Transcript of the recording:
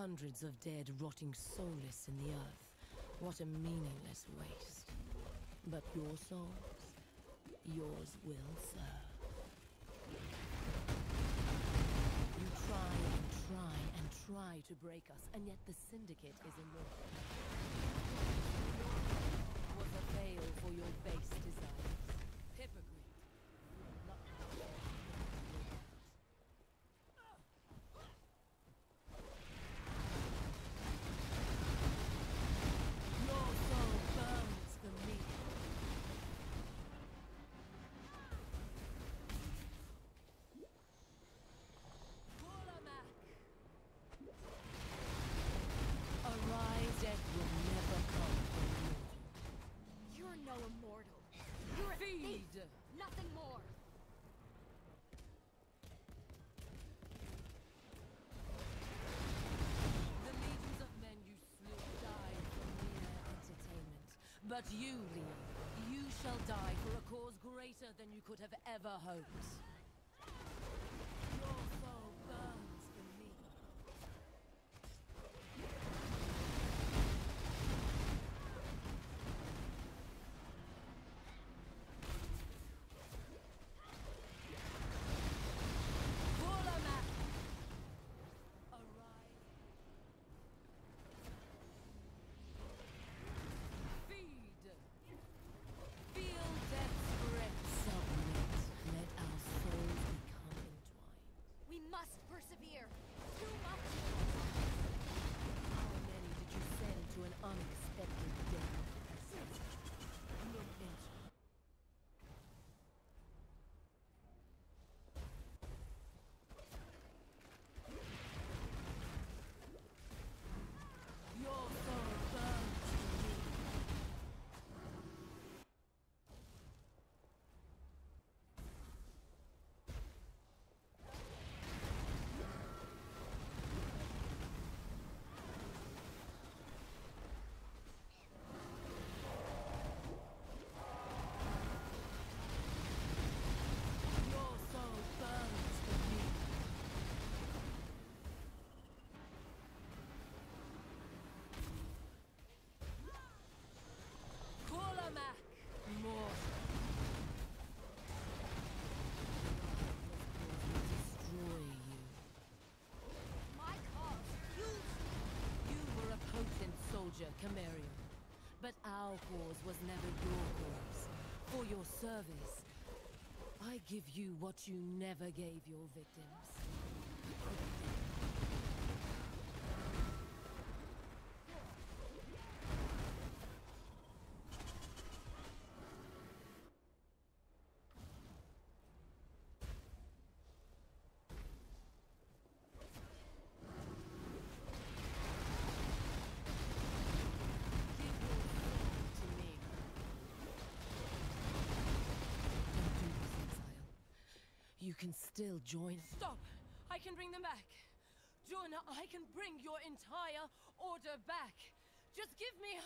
Hundreds of dead rotting soulless in the earth. What a meaningless waste. But your souls, yours will serve. You try and try and try to break us, and yet the Syndicate is immortal. Was a veil for your base desires. Hypocrite. Your soul burns for me. Gulamak! Arise, death will never come for you. You're no immortal. You're a thief, Feed! nothing more. The legions of men you slew died for mere entertainment. But you, Leo, you shall die for a cause greater than you could have ever hoped. Our cause was never your cause. For your service, I give you what you never gave your victims. Give your soul to me. Don't do this, exile. You can still join. Stop! I can bring them back. Jonah, I can bring your entire order back. Just give me.